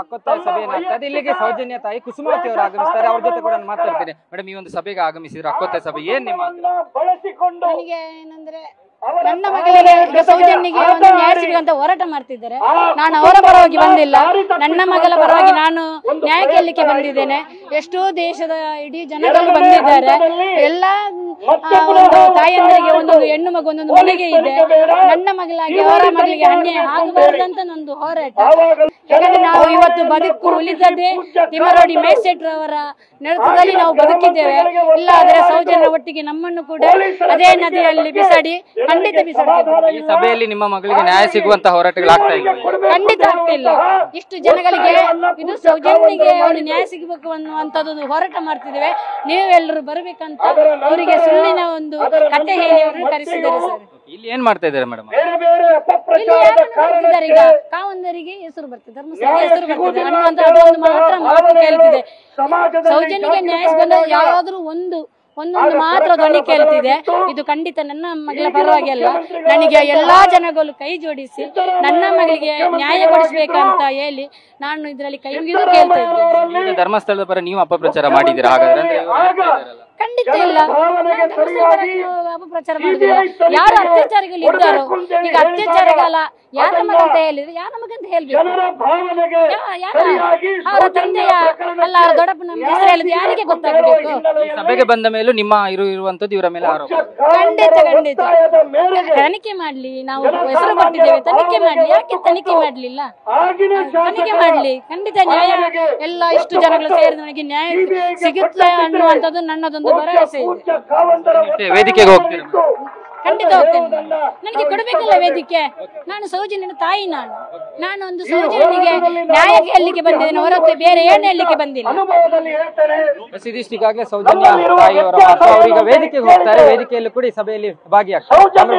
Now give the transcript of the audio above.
ಹಕ್ಕೊತ್ತಾಯ ಸಭೆ ಏನಾಗ್ತದೆ ಇಲ್ಲಿಗೆ ಸೌಜನ್ಯ ತಾಯಿ ಕುಸುಮಾವತಿ ಅವರು ಆಗಮಿಸ್ತಾರೆ. ಅವ್ರ ಜೊತೆ ಕೂಡ ನಾನು ಮಾತಾಡ್ತೇನೆ. ಮೇಡಮ್ ಈ ಒಂದು ಸಭೆಗೆ ಆಗಮಿಸಿದ್ರು ಹಕ್ಕೊತ್ತಾಯ ಸಭೆ ಏನ್ ನಿಮ್ಮ ನನಗೆ ಏನಂದ್ರೆ ನನ್ನ ಮಗಳಿಗೆ ಸೌಜನ್ಯಗೆ ಒಂದು ನ್ಯಾಯ ಸಿಗುವಂತ ಹೋರಾಟ ಮಾಡ್ತಿದ್ದಾರೆ. ನಾನು ಅವರ ಪರವಾಗಿ ಬಂದಿಲ್ಲ. ನನ್ನ ಮಗಳ ಪರವಾಗಿ ನಾನು ನ್ಯಾಯ ಕೇಳಲಿಕ್ಕೆ ಬಂದಿದ್ದೇನೆ. ಎಷ್ಟೋ ದೇಶದ ಇಡೀ ಜನಗಳು ಬಂದಿದ್ದಾರೆ. ಎಲ್ಲ ಒಂದು ತಾಯಂದರಿಗೆ ಒಂದೊಂದು ಹೆಣ್ಣು ಮಗು ಒಂದೊಂದು ಮನೆಗೆ ಇದೆ ನನ್ನ ಮಗಳಾಗಿ ಅವರ ಮಗಳಿಗೆ ಅನ್ಯಾಯ ಆಗಬಾರ್ದಂತ ನಂದು ಹೋರಾಟ. ಯಾಕಂದ್ರೆ ನಾವು ಇವತ್ತು ಬದುಕು ಉಳಿದದೆ ತಿಮ್ಮರೋಡಿ ಮೇಸೆಟ್ರವರ ನೆಲಸದಲ್ಲಿ ನಾವು ಬದುಕಿದ್ದೇವೆ. ಇಲ್ಲಾದ್ರೆ ಒಟ್ಟಿಗೆ ನಮ್ಮನ್ನು ಕೂಡ ಅದೇ ನದಿಯಲ್ಲಿ ಬಿಸಾಡಿ ಖಂಡಿತ ಬಿಸಾಡಿ ಈ ಸಭೆಯಲ್ಲಿ ನಿಮ್ಮ ಮಗಳಿಗೆ ನ್ಯಾಯ ಸಿಗುವಂತ ಹೋರಾಟಗಳು ಆಗ್ತಾ ಇಲ್ಲ ಖಂಡಿತ ಆಗ್ತಿಲ್ಲ. ಇಷ್ಟು ಜನಗಳಿಗೆ ಇದು ಸೌಜನ್ಯಗೆ ಒಂದು ನ್ಯಾಯ ಸಿಗಬೇಕು ಅನ್ನುವಂಥದ್ದು ಹೋರಾಟ ಮಾಡ್ತಿದ್ದೇವೆ. ನೀವೆಲ್ಲರೂ ಬರಬೇಕಂತ ಅವರಿಗೆ ಸುಳ್ಳಿನ ಒಂದು ಕತೆ ಹೇಳಿ ಅವರು ಕರೆಸಿದ್ದಾರೆ ಸರ್. ಇಲ್ಲಿ ಏನ್ ಮಾಡ್ತಾ ಇದ್ದಾರೆ ಮೇಡಮ್? ಇಲ್ಲಿ ಈಗ? ಕಾವಂದರಿಗೆ ಹೆಸರು ಬರ್ತದೆ ಧರ್ಮಸ್ಥಳ ಹೆಸರು ಬರ್ತದೆ ಅನ್ನುವಂತ ಮಾತ್ರ ಮಾತು ಕೇಳ್ತಿದೆ. ಸೌಜನ್ಯಗೆ ನ್ಯಾಯ ಬಂದ ಯಾವ್ದಾದ್ರು ಒಂದು ಒಂದೊಂದು ಮಾತ್ರ ಧ್ವನಿ ಕೇಳ್ತಿದೆ. ಇದು ಖಂಡಿತ ನನ್ನ ಮಗಳ ಪರವಾಗಿ ಅಲ್ಲ ನನಗೆ ಎಲ್ಲಾ ಜನಗಳು ಕೈ ಜೋಡಿಸಿ ನನ್ನ ಮಗಳಿಗೆ ನ್ಯಾಯ ಕೊಡಿಸ್ಬೇಕಂತ ಹೇಳಿ ನಾನು ಇದರಲ್ಲಿ ಕೈ ಮುಗಿದು ಕೇಳ್ತಾ ಇದ್ದೇನೆ. ಧರ್ಮಸ್ಥಳದ ಪರ ನೀವು ಅಪಪ್ರಚಾರ ಮಾಡಿದ್ದೀರಾ? ಹಾಗಾದ್ರೆ ಖಂಡಿತ ಇಲ್ಲ. ಅಪಪ್ರಚಾರ ಮಾಡಿದ್ರು ಯಾರು ಅತ್ಯಾಚಾರಿಗಳು ಇದ್ದಾರೋ ಈಗ ಅತ್ಯಾಚಾರಿಗಲ್ಲ ಯಾರ ಮಗಂತ ಹೇಳಿದ್ರೆ ಯಾರ ಮಗಂತ ಹೇಳ್ಬೇಕು? ಅವರ ತಂದೆಯ ಅಲ್ಲ ಅವರ ದೊಡ್ಡಪ್ಪನ ಹೆಸರು ಹೇಳಿದ್ರೆ ಯಾರಿಗೆ ಗೊತ್ತಾಗಬೇಕು? ಸಭೆಗೆ ಬಂದ ಮೇಲೂ ನಿಮ್ಮ ಇರು ಇರುವಂತದ್ದು ಇವರ ಮೇಲೆ ಆರೋಪ. ಖಂಡಿತ ಖಂಡಿತ. ತನಿಖೆ ಮಾಡ್ಲಿ? ನಾವು ಹೆಸರು ಕೊಟ್ಟಿದ್ದೇವೆ. ತನಿಖೆ ಮಾಡ್ಲಿ. ಯಾಕೆ ತನಿಖೆ ಮಾಡ್ಲಿಲ್ಲ? ತನಿಖೆ ಮಾಡ್ಲಿ. ಖಂಡಿತ ನ್ಯಾಯ. ಎಲ್ಲ ಇಷ್ಟು ಜನಗಳು ಸೇರಿದ ನನಗೆ ನ್ಯಾಯ ಸಿಗುತ್ತೆ ಅನ್ನುವಂಥದ್ದು ನನ್ನದೊಂದು ಭರವಸೆ ಇದೆ. ವೇದಿಕೆಗೆ ಹೋಗ್ತೀರಾ? ಖಂಡಿತ ಹೋಗ್ತೇನೆ. ನನಗೆ ಕೊಡಬೇಕಲ್ಲ ವೇದಿಕೆ? ನಾನು ಸೌಜನ್ಯನ ತಾಯಿ ನಾನು. ನಾನು ಒಂದು ಸೌಜನ್ಯನಿಗೆ ನ್ಯಾಯ ಕೇಳಲಿಕ್ಕೆ ಬಂದಿದ್ದೇನೆ. ಹೊರತು ಬೇರೆ ಏನು ಹೇಳಲಿಕ್ಕೆ ಬಂದಿಲ್ಲ. ಇದಿಷ್ಟು ಈಗಾಗಲೇ ಸೌಜನ್ಯ ತಾಯಿಯವರ ಅವರೀಗ ವೇದಿಕೆಗೆ ಹೋಗ್ತಾರೆ. ವೇದಿಕೆಯಲ್ಲಿ ಕೂಡ ಈ ಸಭೆಯಲ್ಲಿ ಭಾಗಿಯಾಗ್ತಾರೆ. ಕ್ಯಾಮರಾ